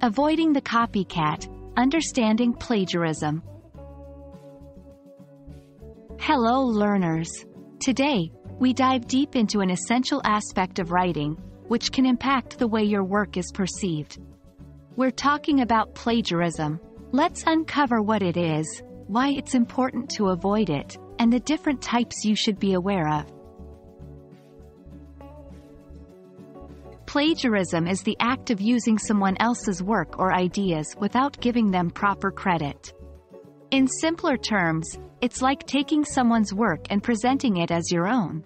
Avoiding the copycat, understanding plagiarism. Hello learners. Today, we dive deep into an essential aspect of writing, which can impact the way your work is perceived. We're talking about plagiarism. Let's uncover what it is, why it's important to avoid it, and the different types you should be aware of. Plagiarism is the act of using someone else's work or ideas without giving them proper credit. In simpler terms, it's like taking someone's work and presenting it as your own.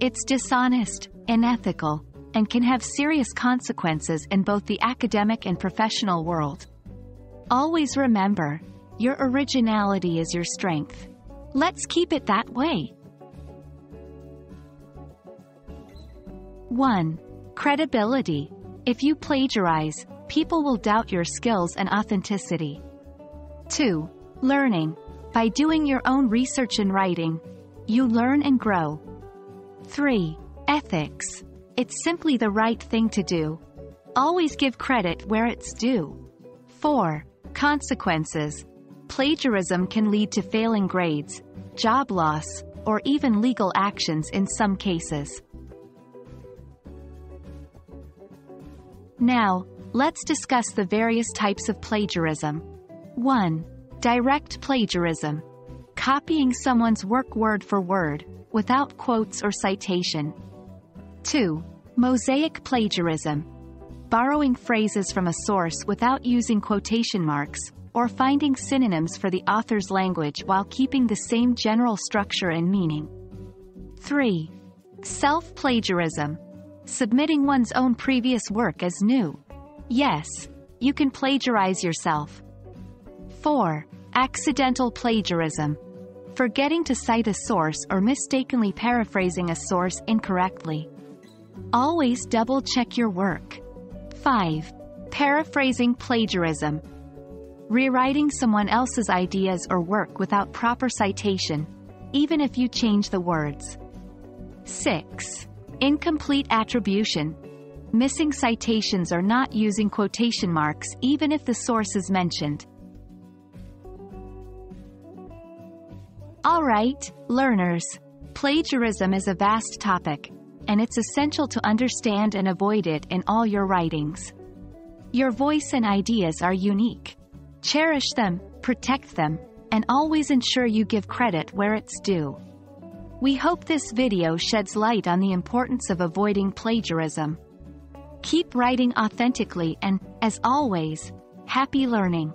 It's dishonest, unethical, and can have serious consequences in both the academic and professional world. Always remember, your originality is your strength. Let's keep it that way. 1. Credibility. If you plagiarize, people will doubt your skills and authenticity. 2. Learning. By doing your own research and writing, you learn and grow. 3. Ethics. It's simply the right thing to do. Always give credit where it's due. 4. Consequences. Plagiarism can lead to failing grades, job loss, or even legal actions in some cases. Now, let's discuss the various types of plagiarism. 1. Direct plagiarism. Copying someone's work word for word, without quotes or citation. 2. Mosaic plagiarism. Borrowing phrases from a source without using quotation marks, or finding synonyms for the author's language while keeping the same general structure and meaning. 3. Self-plagiarism. Submitting one's own previous work as new. Yes, you can plagiarize yourself. 4. Accidental plagiarism. Forgetting to cite a source or mistakenly paraphrasing a source incorrectly. Always double-check your work. 5. Paraphrasing plagiarism. Rewriting someone else's ideas or work without proper citation, even if you change the words. 6. Incomplete attribution. Missing citations or not using quotation marks even if the source is mentioned. Alright, learners. Plagiarism is a vast topic, and it's essential to understand and avoid it in all your writings. Your voice and ideas are unique. Cherish them, protect them, and always ensure you give credit where it's due. We hope this video sheds light on the importance of avoiding plagiarism. Keep writing authentically and, as always, happy learning.